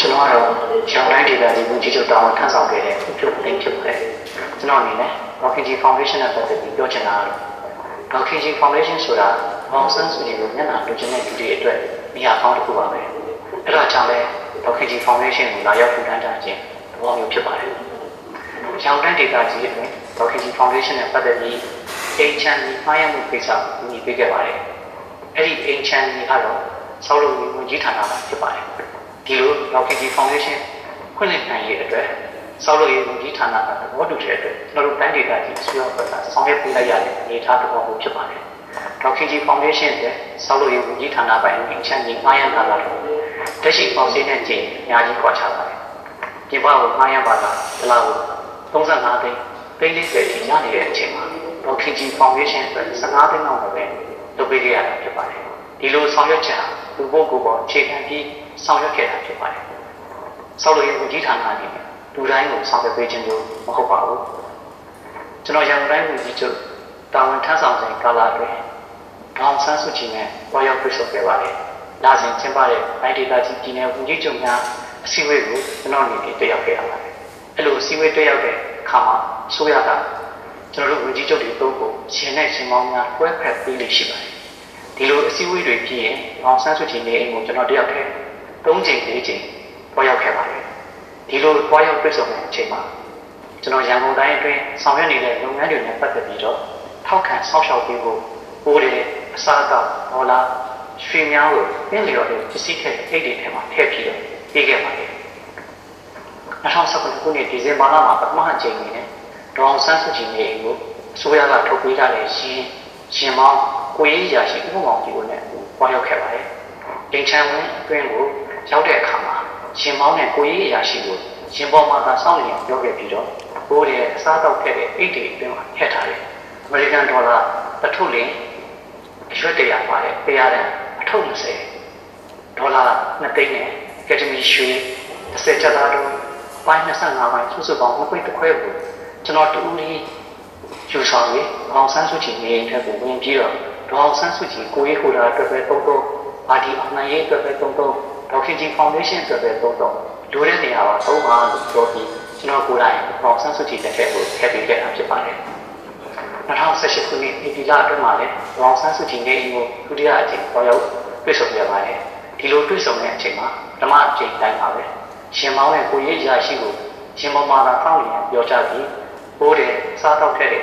ကျွန်တော်ကတော့ရောင်တိုင်းဒေတာဒီဘူးကြီးချုပ်တာဝန်ထမ်းဆောင်ခဲ့တဲ့ပြုတ်သိမ်းဖြစ်ပါတယ်ကျွန်တော်အနေနဲ့ Rocking Foundation နဲ့ပတ်သက်ပြီးပြောချင်တာကတော့ Rocking Foundation ဆိုတာဘောင်ဆန်းစုကြည်ကိုမျက်နှာလူချင်းတဲ့လူတွေအတွက်နေရာကောင်းတစ်ခုပါပဲအဲ့ဒါကြောင့်လဲ Rocking Foundation ကိုလာရောက်ထူထမ်းတာခြင်းသဘောမျိုးဖြစ်ပါတယ်ရောင်တိုင်းဒေတာကြီးအတွင်း Rocking Foundation နဲ့ပတ်သက်ပြီးအိမ်ချမ်းပြီးမှားရမှုကိစ္စကိုညီပေးခဲ့ပါတယ်အဲ့ဒီအိမ်ချမ်းကြီးကတော့ဆောက်လုပ်ရေးဝန်ကြီးဌာနကဖြစ်ပါတယ် ဒီလို Rocking Foundation ခွင့်လင့်နိုင်ရေးအတွက်ဆောက်လုပ်ရေးဝန်ကြီးဌာနကသဘောတူတဲ့အတွက်ကျွန်တော်တို့တိုင်းဒေသကြီးအစိုးရဘက်ကဆောင်ရွက်ပေးလိုက်ရတဲ့အနေအထားတစ်ခုဖြစ်ပါတယ်။ Rocking Foundation တဲ့ဆောက်လုပ်ရေးဝန်ကြီးဌာနပိုင်းအင်ချမ်းကြီးမှားရန်တာလာတော့တက်ရှိပေါင်းစည်းတဲ့ချိန်အများကြီးကွာခြားပါတယ်။ဒီဘက်ကိုမှားရန်ပါကဒီလောက်35သိန်းသိန်း40ထိရနေတဲ့အချိန်မှာ Rocking Foundation အတွက်15သိန်းလောက်ပဲလုပ်ပေးရတာဖြစ်ပါတယ်။ဒီလိုဆောင်ရွက်ချက်ဟာလူပုဂ္ဂိုလ်ပေါ်အခြေခံပြီး ဆောင်ရွက်ခဲ့တာဖြစ်ပါတယ်။ဆောက်လုပ်ရေးဝန်ကြီးဌာနအနေနဲ့လူတိုင်းကိုဆောင်ရွက်ပေးခြင်းမျိုးမဟုတ်ပါဘူးကျွန်တော်ရန်ကုန်တိုင်းဝန်ကြီးချုပ်တာဝန်ထမ်းဆောင်စဉ်ကာလအတွင်းဒေါန်ဆန်းစုကြည်နဲ့ပေါ်ရောက်တွေ့ဆုံခဲ့ပါတယ်လာစဉ်ကျင်းပတဲ့တိုင်းဒေသကြီးပြည်နယ်ဝန်ကြီးချုပ်များအစည်းအဝေးကိုကျွန်တော်အနေနဲ့တက်ရောက်ခဲ့ရပါတယ်အဲ့လိုအစည်းအဝေးတက်ရောက်တဲ့အခါမှာဆိုရတာကျွန်တော်တို့ဝန်ကြီးချုပ်တွေသုံးဖို့ရှင်နဲ့ရှင်မောင်းများတွဲဖက်ပေးလို့ရှိပါတယ်ဒီလိုအစည်းအဝေးတွေဖြစ်ရင်ဒေါန်ဆန်းစုကြည်နေအိမ်ကိုကျွန်တော်တက်ရောက်ခဲ့ ၃ချိန်၄ချိန်ပေါ်ရောက်ခဲ့ပါတယ်ဒီလိုတွားရောက်တွေ့ဆုံတဲ့အချိန်မှာကျွန်တော်ရန်ကုန်တိုင်းအတွင်းဆောင်ရွက်နေတဲ့လုပ်ငန်းတွေနဲ့ပတ်သက်ပြီးတော့ထောက်ခံဆောက်ရှောက်ပေးဖို့ပိုးတယ်အစားအသောက်ဒေါ်လာရွှေများကိုပြင်လျော်တဲ့ပစ္စည်းတွေအိတ်တွေထဲမှာထည့်ပြီးတော့ပေးခဲ့ပါတယ်2019ခုနှစ်ဒီဇင်ဘာလမှာပထမအကြိမ်နဲ့ဒေါအောင်ဆန်းစုကြည်နေအိမ်ကိုအစိုးရကထုတ်ပေးထားတဲ့ရှင်ရှင်မောင်းကိုရေးရာရှိဥပမောင်ကြီးကိုလည်းပွားရောက်ခဲ့ပါတယ်။တင်ချမ်းဝင်းအတွင်းကို ရောက်တဲ့အခါမှာရှင်မောင်းနဲ့ကိုရေးအရာရှိကိုရှင်ပေါ်မှာသာစောင့်နေအောင်ပြောခဲ့ပြီးတော့ဘိုးရဲ့အစားတောက်ခဲ့တဲ့အိတ်တွေအတွင်းမှာထည့်ထားတယ်အမေရိကန်ဒေါ်လာတစ်ထုပ်လင်းအရွက်တရာပါတယ်ပေးရတဲ့အထုပ်20ဒေါ်လာ2သိန်းနဲ့ကက်တမီရွှေ30ချက်သားတော့ပိုင်း25ပိုင်းစုစုပေါင်းနှစ်ခွဲတစ်ခွဲကိုကျွန်တော်တူဦးလေးယူဆောင်ပြီးဒေါအောင်ဆန်းစုကြည်နေအိမ်ထက်ကိုဝင်ပြီးတော့ဒေါအောင်ဆန်းစုကြည်ကိုရေးခိုတာအတွက်ပဲသုံးသုံးပါတီအောင်နိုင်ရေးအတွက်ပဲသုံးသုံး ဒေါခင်ကြီးဖောင်ဒေးရှင်းအတွက်ပဲသုံးသုံးလိုတဲ့နေရာပါသုံးပါလို့ပြောပြီးကျွန်တော်ကိုယ်တိုင်ပေါ့ဆန်းစုကြည်လက်ထက်ကိုထည့်ပေးခဲ့တာဖြစ်ပါတယ်2018ခုနှစ်ပြည်ပြည်လာအတွင်းမှာလည်းရောင်ဆန်းစုကြည်နေအိမ်ကိုဒုတိယအကြိမ်ပေါ်ရောက်တွေ့ဆုံရပါတယ်ဒီလိုတွေ့ဆုံတဲ့အချိန်မှာဓမ္မအကြိမ်တိုင်းပါပဲရှင်မောင်းနဲ့ကိုရေးရာရှိကိုရှင်မောင်းမှာတောင်းရင်ပြောကြပြီးဘိုးတဲ့စားတော့ခဲ့တဲ့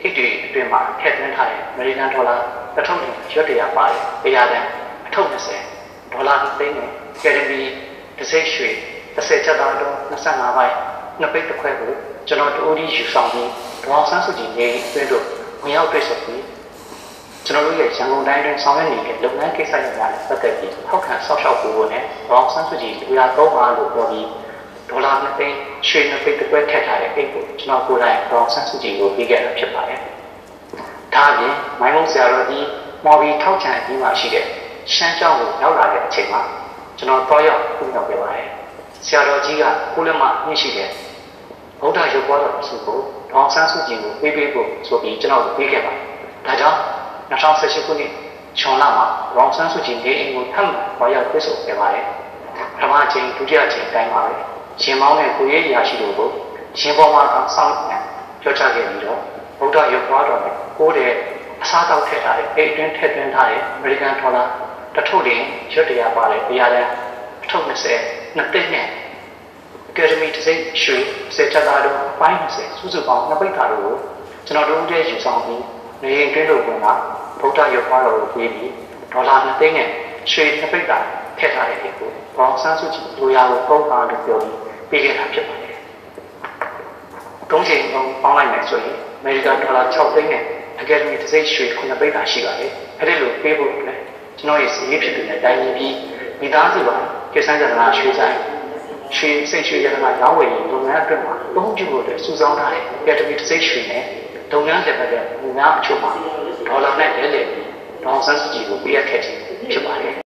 ဟစ်တွေအတွင်းမှာထည့်သွင်းထားတဲ့အမေရိကန်ဒေါ်လာတစ်ထုပ်နဲ့ရွက်တရာပါတယ်။အရာတန်းအထုပ်20ဒေါ်လာသိန်းနဲ့ ကယ်ဒမီတစ်စိတ်ရွှေ30ချက်သားတော့25ပိုင်းနှစ်ပိတ်တစ်ခွဲကိုကျွန်တော်တူဒီယူဆောင်ပြီးဒေါအောင်ဆန်းစုကြည်နေအတွင်းတို့ဝင်ရောက်တွေ့ဆုံပြီးကျွန်တော်တို့ရဲ့ရန်ကုန်တိုင်းတွင်ဆောင်ရွက်နေတဲ့လုပ်ငန်းကိစ္စတွေများနဲ့ပတ်သက်ပြီးထောက်ခံဆောက်ရှောက်ဖို့နဲ့ဒေါအောင်ဆန်းစုကြည်လူရာသုံးပါလို့ပြောပြီးဒေါ်လာနှစ်သိန်းရွှေနှစ်ပိတ်တစ်ခွဲထည့်ထားတဲ့အိတ်ကိုကျွန်တော်ကိုယ်တိုင်ဒေါအောင်ဆန်းစုကြည်ကိုပေးခဲ့တာဖြစ်ပါတယ်။ဒါအပြင်မိုင်းမုံဆရာတော်ဒီမော်ဘီထောက်ချံအပြီးမှရှိတဲ့ရှမ်းကျောင်းကိုရောက်လာတဲ့အချိန်မှာ ကျွန်တော်တော့ရောက်ခုရောက်ခဲ့ပါတယ်ဆရာတော်ကြီးကကိုလက်မမြင့်ရှိတဲ့ဗုဒ္ဓရုပ်ပွားတော်စုကိုဒေါအောင်ဆန်းစုကြည်ကိုပေးပေးဖို့ဆိုပြီးကျွန်တော်ပေးခဲ့ပါတယ်ဒါကြောင့်2018ခုနှစ်ချွန်လမှာဒေါအောင်ဆန်းစုကြည်နေအိမ်ကိုထပ်မံပေါ်ရောက်ပြေဆုံးခဲ့ပါတယ်ပထမအချိန်ဒုတိယအချိန်တိုင်းပါပဲရှင်မောင်းနဲ့ကိုရေးရာရှိတို့ကိုရှင်ပေါ်မှာကစောင့်နေပြောချခဲ့ပြီးတော့ဗုဒ္ဓရုပ်ပွားတော်နဲ့ကိုးတဲ့အစားတောက်ထည့်ထားတဲ့အိတ်အတွင်းထည့်သွင်းထားတဲ့အမေရိကန်ဒေါ်လာ တထုပ်တင်ရွတ်တရားပါတယ်ဘုရားတန်းအထုပ်20နှစ်သိန်းနဲ့အကယ်ဒမီတစ်စိတ်ရွှေစက်ချက်သားတို့အပိုင်း20စုစုပေါင်းနှစ်ပိတ်တာတို့ကိုကျွန်တော်တို့တည်းယူဆောင်ပြီးနေရင်တွင်းလို့ဝင်လာဗုဒ္ဓရုပ်ပွားတော်ကိုပေးပြီးဒေါ်လာ2သိန်းနဲ့ရွှေနှစ်ပိတ်တာထည့်ထားတဲ့အိတ်ကိုဘောင်ဆန်းစုကြည်လူရာကိုပုံပါလို့ပြောပြီးပေးခဲ့တာဖြစ်ပါတယ်။သုံးချိန်လုံးပေါင်းလိုက်မယ်ဆိုရင်အမေရိကန်ဒေါ်လာ6သိန်းနဲ့အကယ်ဒမီတစ်စိတ်ရွှေ9ပိတ်တာရှိပါတယ်။အဲ့ဒီလိုပေးဖို့လည်း ကျွန်တော်ရဲ့စီးဖြစ်တဲ့တိုင်းပြည်ပြီးမိသားစုပါကိစ္စကြနာရွှေဆိုင်ရွှေစိတ်ရွှေရတနာရောင်းဝယ်ရေးလုပ်ငန်းအတွက်မှာသုံးပြုလို့စူးစောင်းထားတဲ့ကက်တမီတစ်စိတ်ရွှေနဲ့လုပ်ငန်းတွေပဲလူများအချို့မှာဒေါ်လာနဲ့လဲလှယ်ပြီးဒေါ်ဆန်းစုကြည်ကိုပေးရခဲ့ခြင်းဖြစ်ပါတယ်